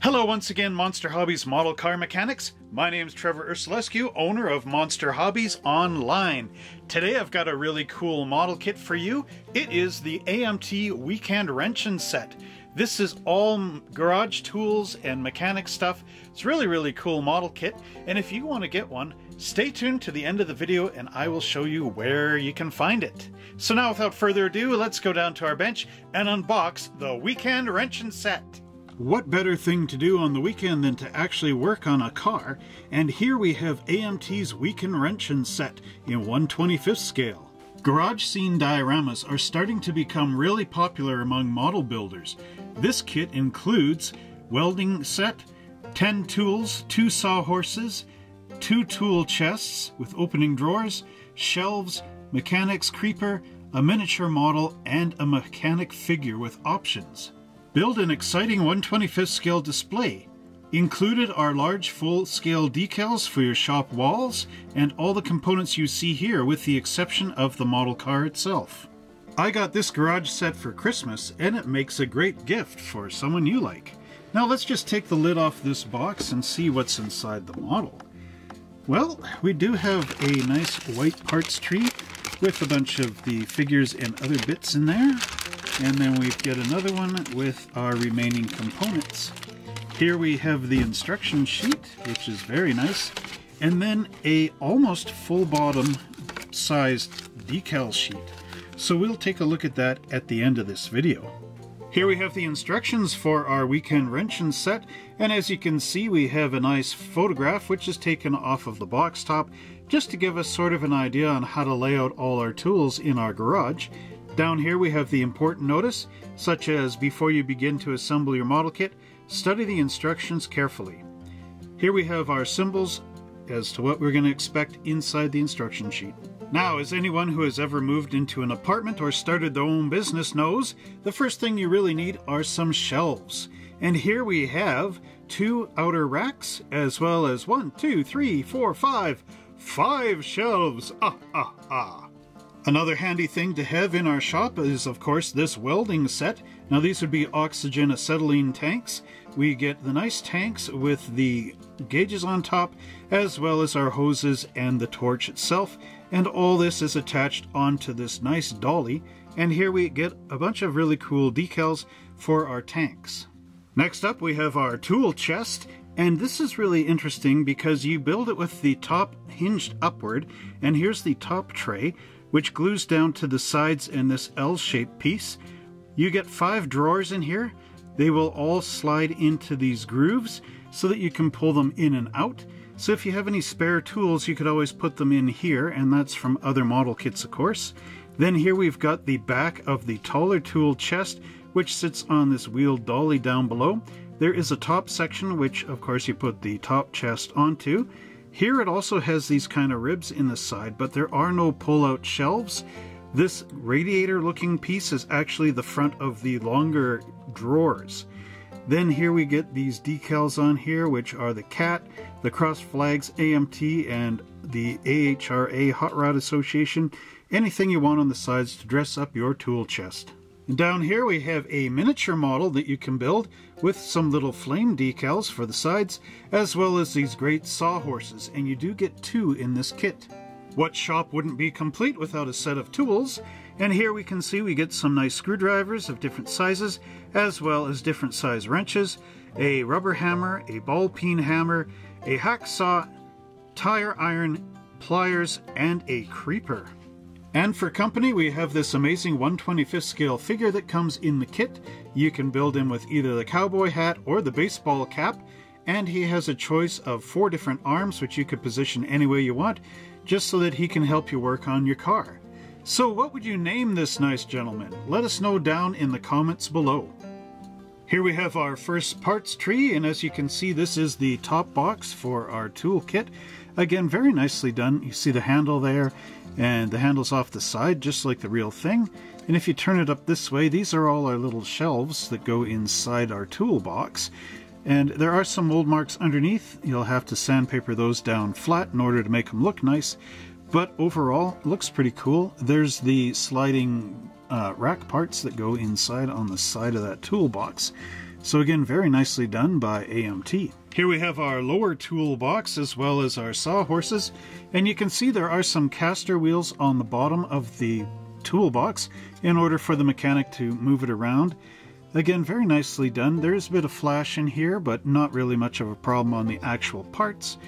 Hello once again, Monster Hobbies model car mechanics. My name is Trevor Ursulescu, owner of Monster Hobbies Online. Today I've got a really cool model kit for you. It is the AMT Weekend Wrenching Set. This is all garage tools and mechanic stuff. It's really, really cool model kit. And if you want to get one, stay tuned to the end of the video and I will show you where you can find it. So now without further ado, let's go down to our bench and unbox the Weekend Wrenching Set. What better thing to do on the weekend than to actually work on a car? And here we have AMT's Weekend Wrenching set in 125th scale. Garage scene dioramas are starting to become really popular among model builders. This kit includes welding set, 10 tools, 2 sawhorses, 2 tool chests with opening drawers, shelves, mechanic's creeper, a miniature model, and a mechanic figure with options. Build an exciting 125th scale display. Included are large full-scale decals for your shop walls and all the components you see here with the exception of the model car itself. I got this garage set for Christmas and it makes a great gift for someone you like. Now let's just take the lid off this box and see what's inside the model. Well, we do have a nice white parts tree with a bunch of the figures and other bits in there. And then we get another one with our remaining components. Here we have the instruction sheet, which is very nice. And then a almost full bottom sized decal sheet. So we'll take a look at that at the end of this video. Here we have the instructions for our weekend wrenching set, and as you can see we have a nice photograph which is taken off of the box top just to give us sort of an idea on how to lay out all our tools in our garage. Down here we have the important notice, such as before you begin to assemble your model kit, study the instructions carefully. Here we have our symbols as to what we're going to expect inside the instruction sheet. Now, as anyone who has ever moved into an apartment or started their own business knows, the first thing you really need are some shelves. And here we have two outer racks, as well as one, two, three, four, five, five shelves. Ah, ah, ah. Another handy thing to have in our shop is of course this welding set. Now these would be oxygen acetylene tanks. We get the nice tanks with the gauges on top as well as our hoses and the torch itself and all this is attached onto this nice dolly and here we get a bunch of really cool decals for our tanks. Next up we have our tool chest and this is really interesting because you build it with the top hinged upward and here's the top tray which glues down to the sides in this L-shaped piece. You get five drawers in here. They will all slide into these grooves so that you can pull them in and out. So if you have any spare tools, you could always put them in here, and that's from other model kits, of course. Then here we've got the back of the taller tool chest, which sits on this wheeled dolly down below. There is a top section, which of course you put the top chest onto. Here it also has these kind of ribs in the side, but there are no pull-out shelves. This radiator looking piece is actually the front of the longer drawers. Then here we get these decals on here, which are the CAT, the Cross Flags AMT, and the AHRA Hot Rod Association. Anything you want on the sides to dress up your tool chest. Down here we have a miniature model that you can build with some little flame decals for the sides, as well as these great sawhorses, and you do get two in this kit. What shop wouldn't be complete without a set of tools? And here we can see we get some nice screwdrivers of different sizes, as well as different size wrenches, a rubber hammer, a ball peen hammer, a hacksaw, tire iron, pliers, and a creeper. And for company, we have this amazing 125th scale figure that comes in the kit. You can build him with either the cowboy hat or the baseball cap, and he has a choice of four different arms which you could position any way you want, just so that he can help you work on your car. So what would you name this nice gentleman? Let us know down in the comments below. Here we have our first parts tree, and as you can see, this is the top box for our toolkit. Again, very nicely done. You see the handle there, and the handle's off the side, just like the real thing. And if you turn it up this way, these are all our little shelves that go inside our toolbox. And there are some mold marks underneath. You'll have to sandpaper those down flat in order to make them look nice. But overall, looks pretty cool. There's the sliding uh, rack parts that go inside on the side of that toolbox. So again, very nicely done by AMT. Here we have our lower toolbox as well as our sawhorses, and you can see there are some caster wheels on the bottom of the toolbox in order for the mechanic to move it around. Again, very nicely done. There's a bit of flash in here, but not really much of a problem on the actual parts.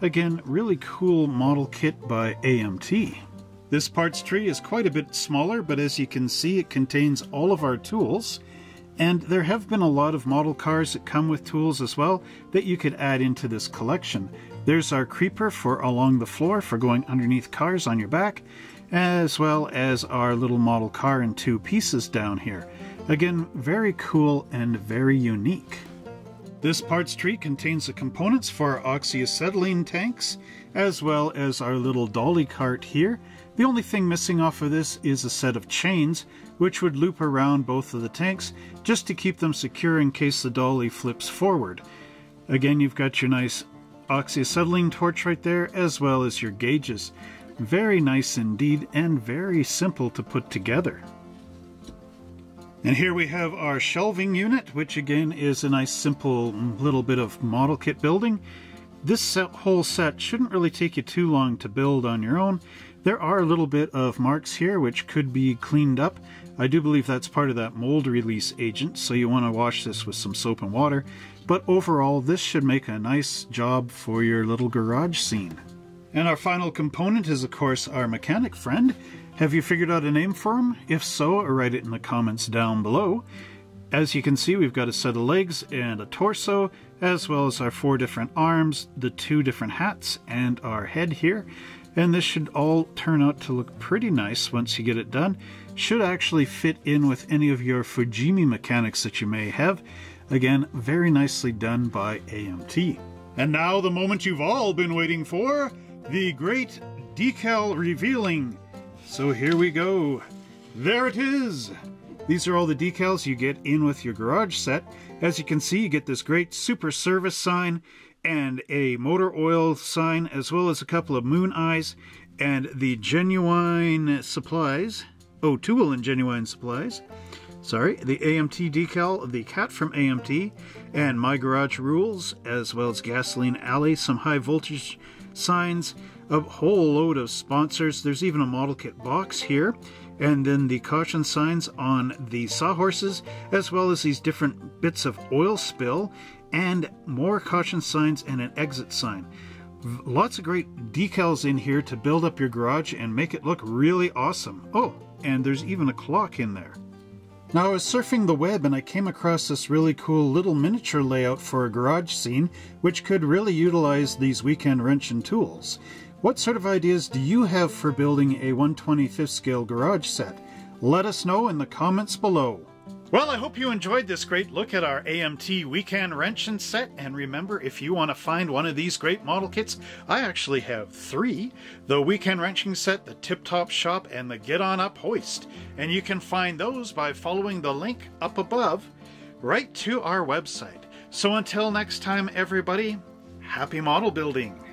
Again, really cool model kit by AMT. This parts tree is quite a bit smaller, but as you can see, it contains all of our tools. And there have been a lot of model cars that come with tools as well that you could add into this collection. There's our creeper for along the floor for going underneath cars on your back, as well as our little model car in two pieces down here. Again, very cool and very unique. This parts tree contains the components for our oxyacetylene tanks, as well as our little dolly cart here. The only thing missing off of this is a set of chains, which would loop around both of the tanks just to keep them secure in case the dolly flips forward. Again, you've got your nice oxyacetylene torch right there, as well as your gauges. Very nice indeed, and very simple to put together. And here we have our shelving unit, which again is a nice simple little bit of model kit building. This set, whole set shouldn't really take you too long to build on your own. There are a little bit of marks here which could be cleaned up. I do believe that's part of that mold release agent, so you want to wash this with some soap and water. But overall, this should make a nice job for your little garage scene. And our final component is, of course, our mechanic friend. Have you figured out a name for him? If so, write it in the comments down below. As you can see, we've got a set of legs and a torso, as well as our four different arms, the two different hats, and our head here. And this should all turn out to look pretty nice once you get it done. Should actually fit in with any of your Fujimi mechanics that you may have. Again, very nicely done by AMT. And now the moment you've all been waiting for, the great decal revealing. So here we go. There it is! These are all the decals you get in with your garage set. As you can see, you get this great super service sign and a motor oil sign, as well as a couple of moon eyes and the genuine supplies. Oh, tool and genuine supplies. Sorry, the AMT decal of the cat from AMT and My Garage Rules, as well as Gasoline Alley, some high voltage signs, a whole load of sponsors. There's even a model kit box here, and then the caution signs on the sawhorses, as well as these different bits of oil spill, and more caution signs and an exit sign. Lots of great decals in here to build up your garage and make it look really awesome. Oh, and there's even a clock in there. Now I was surfing the web and I came across this really cool little miniature layout for a garage scene which could really utilize these weekend wrench and tools. What sort of ideas do you have for building a 125th scale garage set? Let us know in the comments below. Well, I hope you enjoyed this great look at our AMT weekend wrenching set. And remember, if you want to find one of these great model kits, I actually have three. The weekend wrenching set, the tip top shop, and the get on up hoist. And you can find those by following the link up above right to our website. So until next time, everybody, happy model building.